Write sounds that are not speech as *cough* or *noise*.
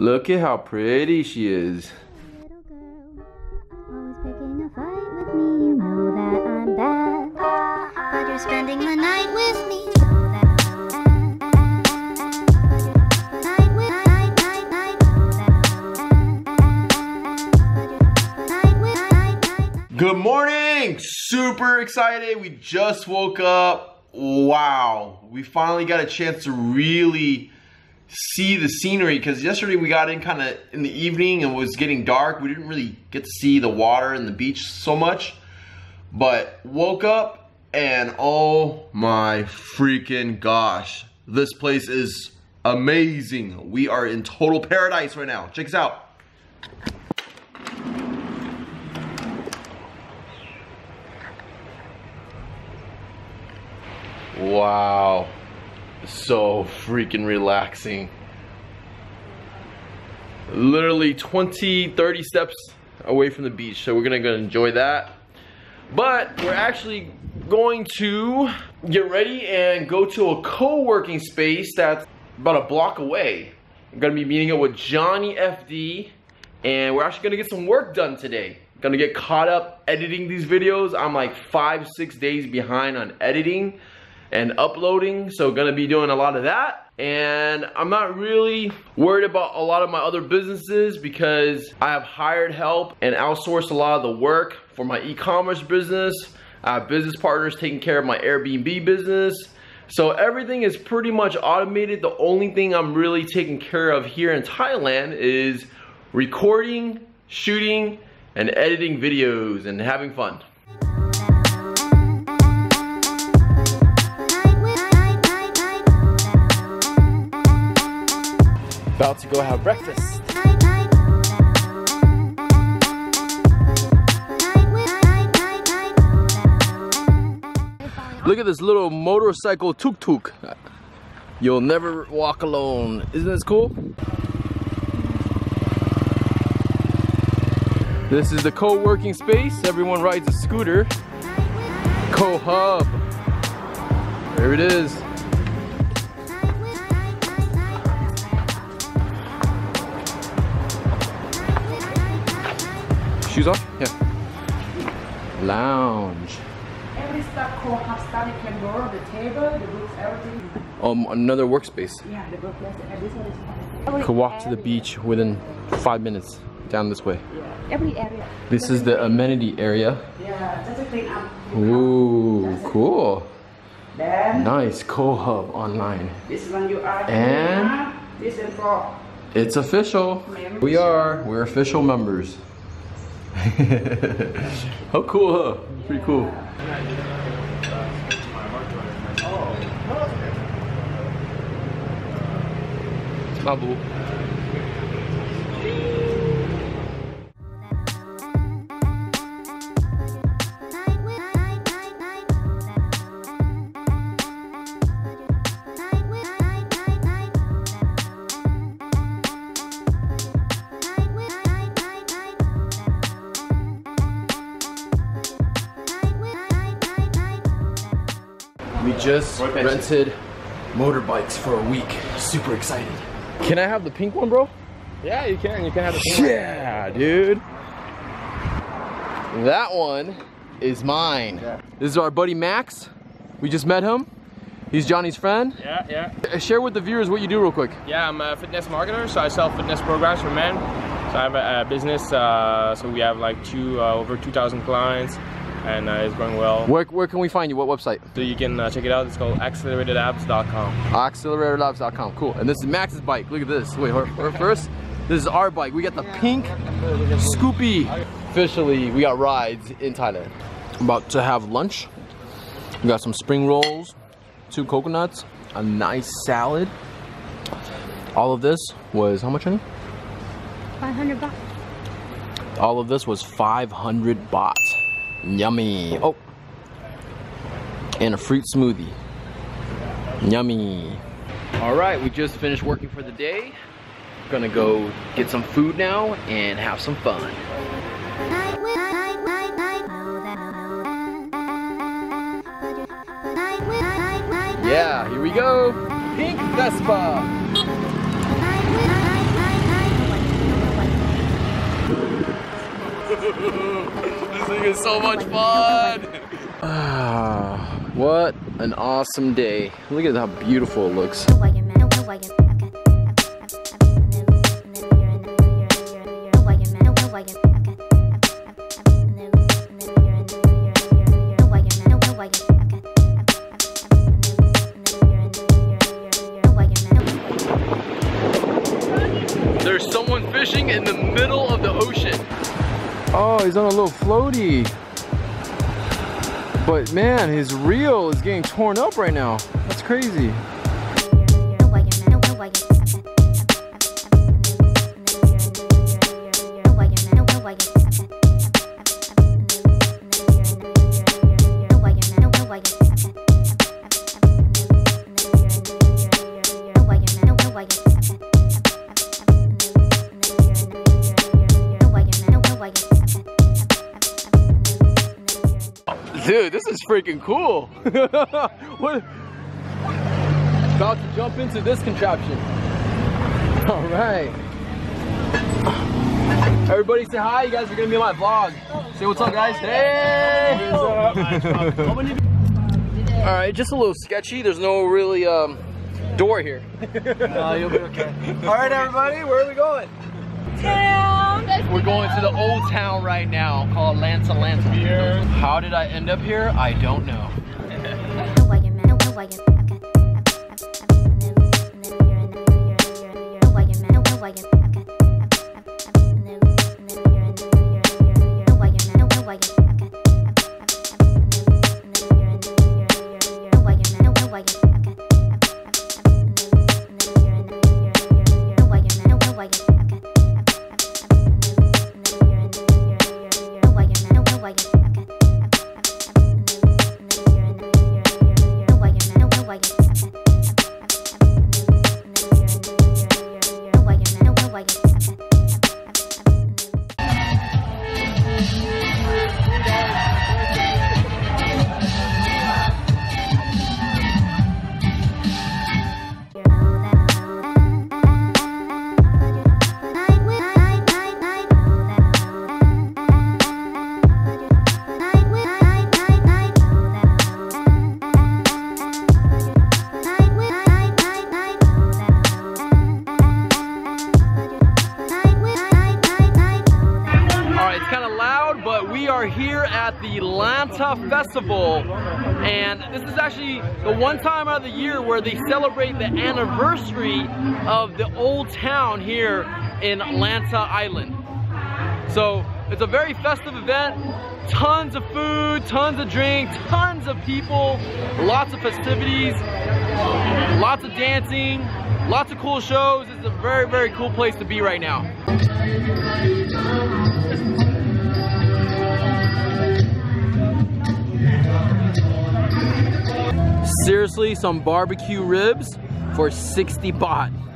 Look at how pretty she is. Little girl, always picking a fight with me. You know that I'm bad, but you're spending the night with me. Good morning! Super excited. We just woke up. Wow. We finally got a chance to really see the scenery because yesterday we got in kind of in the evening and it was getting dark. We didn't really get to see the water and the beach so much. But woke up and oh my freaking gosh. This place is amazing. We are in total paradise right now. Check us out. Wow. So freaking relaxing. Literally 20, 30 steps away from the beach. So we're gonna go enjoy that. But we're actually going to get ready and go to a co-working space that's about a block away. I'm gonna be meeting up with Johnny FD and we're actually gonna get some work done today. Gonna get caught up editing these videos. I'm like five, six days behind on editing and uploading so gonna be doing a lot of that. And I'm not really worried about a lot of my other businesses because I have hired help and outsourced a lot of the work for my e-commerce business. I have business partners taking care of my Airbnb business. So everything is pretty much automated. The only thing I'm really taking care of here in Thailand is recording shooting and editing videos and having fun about to go have breakfast Look at this little motorcycle tuk-tuk. You'll never walk alone. Isn't this cool? This is the co-working space. Everyone rides a scooter. Ko Hub. There it is. Shoes off? Yeah. Lounge. Every staff study can borrow the table, the books, everything. Um, another workspace. Yeah, the book, yes, and this one is fine. Could walk to the beach within five minutes down this way. Yeah, every area. This is the amenity area. Yeah, to clean up. Ooh, cool. Then Nice Ko Hub online. this one you are. And- this is for It's official. We are. We're official members. *laughs* How cool, huh? Pretty cool. We just rented motorbikes for a week. Super excited. Can I have the pink one, bro? Yeah, you can. You can have the pink one. Yeah, dude. That one is mine. This is our buddy Max. We just met him. He's Johnny's friend. Yeah, yeah. Uh, Share with the viewers what you do real quick. Yeah, I'm a fitness marketer, so I sell fitness programs for men. So I have a, a business, uh, so we have like two, uh, over 2,000 clients, and uh, it's going well. Where, where can we find you? What website? So you can uh, check it out. It's called acceleratedabs.com. Acceleratorlabs.com. Cool. And this is Max's bike. Look at this. Wait, hold- hold- first, this is our bike. We got the pink Scoopy. Officially, we got rides in Thailand. About to have lunch. We got some spring rolls, two coconuts, a nice salad. All of this was how much, honey? 500 baht. All of this was 500 baht. Yummy. Oh. And a fruit smoothie. Yummy. All right, we just finished working for the day. Gonna go get some food now and have some fun. Yeah, here we go. Pink Vespa. *laughs* this thing is so much fun. Ah, what an awesome day. Look at how beautiful it looks. He's on a little floaty. But man, his reel is getting torn up right now. That's crazy. Dude, this is freaking cool. *laughs* what? About to jump into this contraption. All right. Everybody say hi. You guys are gonna be on my vlog. Say what's up, guys. Hey. *laughs* All right, just a little sketchy. There's no really um, door here. *laughs* Uh, you'll be okay. All right, everybody, where are we going? We're going to the old town right now called Lanta Lanta. How did I end up here? I don't know. *laughs* and this is actually the one time out of the year where they celebrate the anniversary of the old town here in Atlanta Island. So it's a very festive event. Tons of food, tons of drink, tons of people, lots of festivities, lots of dancing, lots of cool shows. It's a very, very cool place to be right now. Seriously, some barbecue ribs for 60 baht.